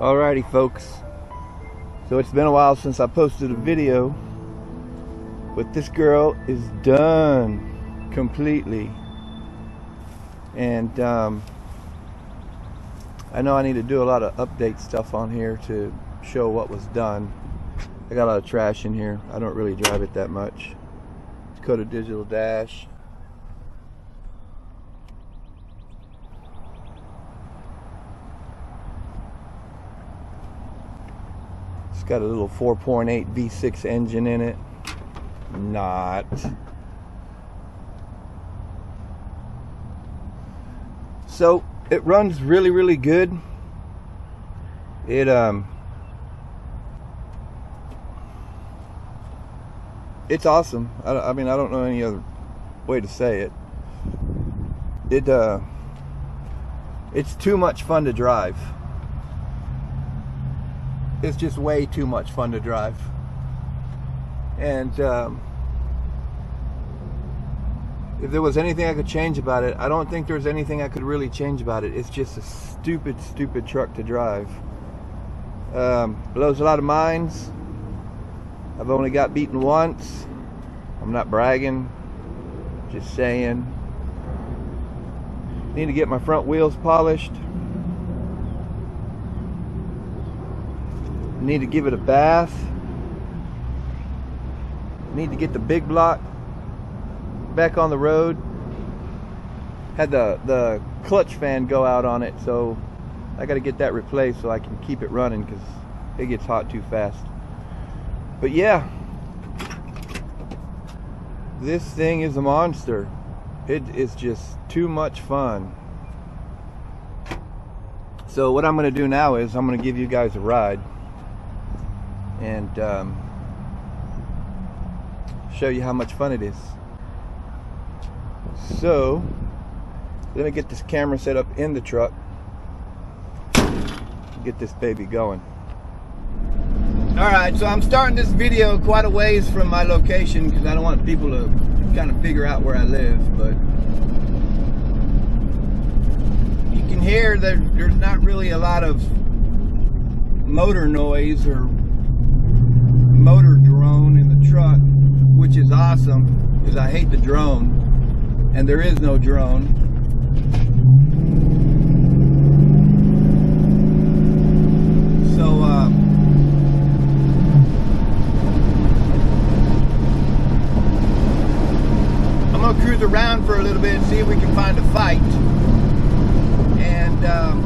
Alrighty folks. So it's been a while since I posted a video. But this girl is done completely. And um, I know I need to do a lot of update stuff on here to show what was done. I got a lot of trash in here. I don't really drive it that much. Dakota Digital Dash. Got a little 4.8 V6 engine in it. Not. So it runs really, really good. It um it's awesome. I, I mean, I don't know any other way to say it. It uh it's too much fun to drive it's just way too much fun to drive. And um, if there was anything I could change about it, I don't think there's anything I could really change about it. It's just a stupid, stupid truck to drive. Um, blows a lot of minds. I've only got beaten once. I'm not bragging, just saying. Need to get my front wheels polished. Need to give it a bath. Need to get the big block back on the road. Had the, the clutch fan go out on it, so I got to get that replaced so I can keep it running because it gets hot too fast. But yeah, this thing is a monster. It is just too much fun. So what I'm going to do now is I'm going to give you guys a ride and um, show you how much fun it is. So, let me get this camera set up in the truck. Get this baby going. Alright, so I'm starting this video quite a ways from my location because I don't want people to kind of figure out where I live, but you can hear that there's not really a lot of motor noise or motor drone in the truck, which is awesome because I hate the drone, and there is no drone. So, uh, I'm gonna cruise around for a little bit and see if we can find a fight. And um,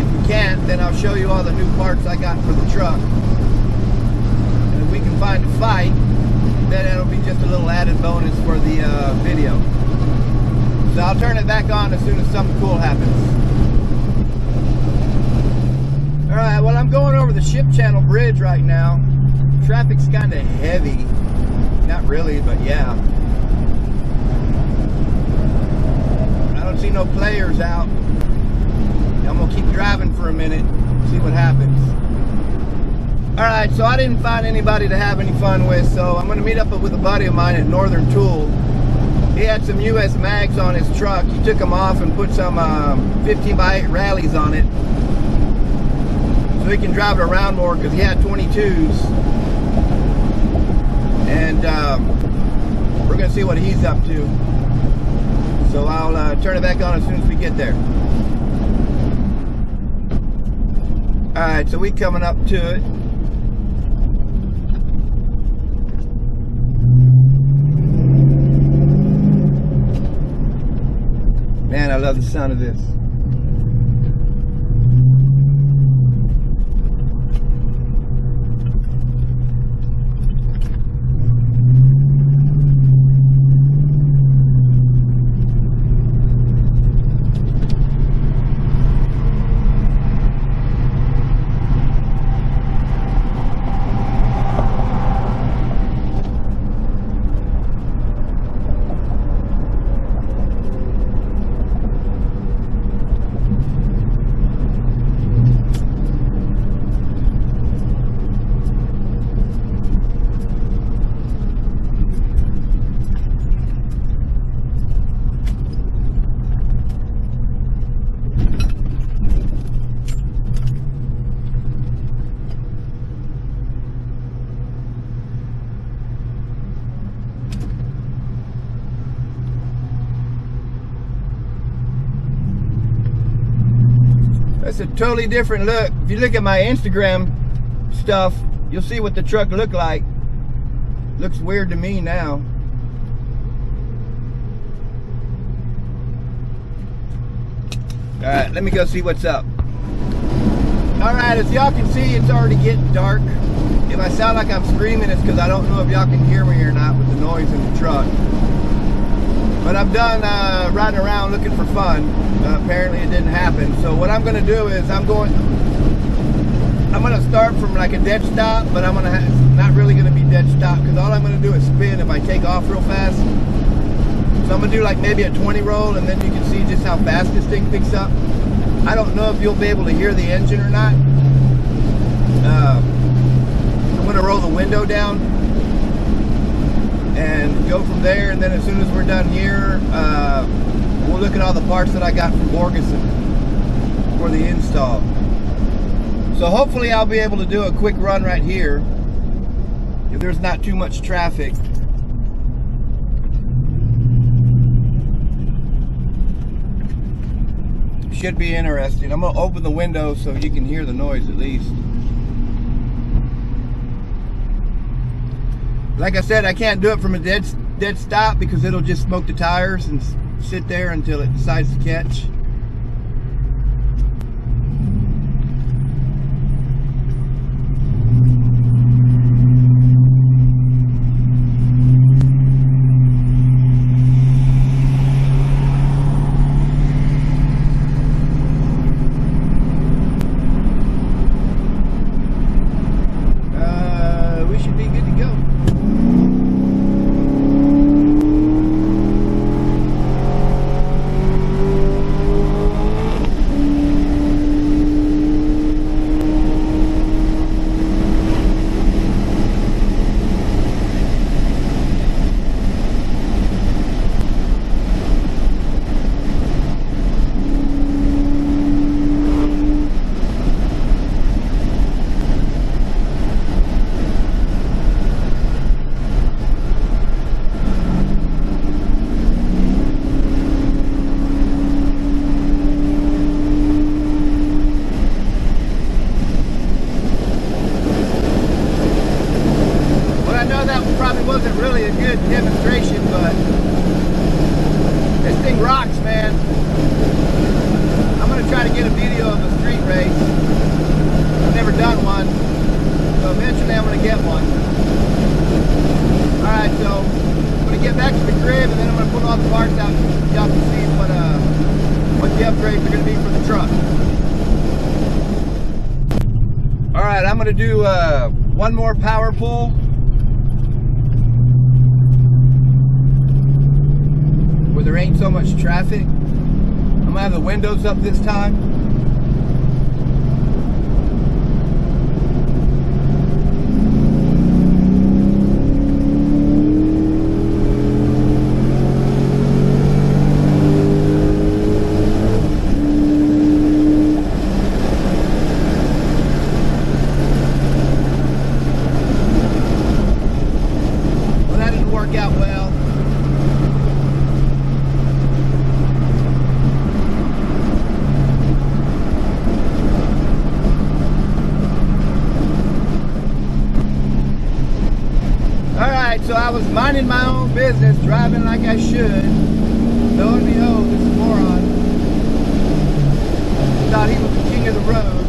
if we can't, then I'll show you all the new parts I got for the truck And if we can find a fight, then it'll be just a little added bonus for the uh, video. So I'll turn it back on as soon as something cool happens. Alright, well I'm going over the ship channel bridge right now. Traffic's kind of heavy. Not really, but yeah. I don't see no players out. I'm gonna keep driving for a minute, see what happens. Alright, so I didn't find anybody to have any fun with, so I'm to meet up with a buddy of mine at Northern Tool. He had some US mags on his truck. He took them off and put some um, 15 by 8 rallies on it. So he can drive it around more because he had 22s. And um, we're to see what he's up to. So I'll uh, turn it back on as soon as we get there. Alright, so we coming up to it. Man, I love the sound of this. That's a totally different look. If you look at my Instagram stuff, you'll see what the truck looked like. Looks weird to me now. All right, let me go see what's up. All right, as y'all can see, it's already getting dark. If I sound like I'm screaming, it's because I don't know if y'all can hear me or not with the noise in the truck. But I'm done uh, riding around looking for fun. Uh, apparently it didn't happen. So what I'm going to do is I'm going, I'm going to start from like a dead stop, but I'm going to, not really going to be dead stop because all I'm going to do is spin if I take off real fast. So I'm going to do like maybe a 20 roll and then you can see just how fast this thing picks up. I don't know if you'll be able to hear the engine or not. Uh, I'm going to roll the window down and go from there. And then as soon as we're done here, uh, we'll look at all the parts that I got from Borgeson for the install. So hopefully I'll be able to do a quick run right here if there's not too much traffic. Should be interesting. I'm gonna open the window so you can hear the noise at least. Like I said, I can't do it from a dead dead stop because it'll just smoke the tires and sit there until it decides to catch. Uh, we should be good to go. Well, I know that probably wasn't really a good demonstration, but this thing rocks, man. I'm gonna try to get a video of a street race. I've never done one, so eventually I'm gonna get one. All right, so I'm gonna get back to the crib, and then I'm gonna put all the parts out. so Y'all can see what uh what the upgrades are gonna be for the truck. I'm gonna do uh, one more power pull. Where there ain't so much traffic. I'm gonna have the windows up this time. So I was minding my own business, driving like I should. Lo and behold, this moron thought he was the king of the road.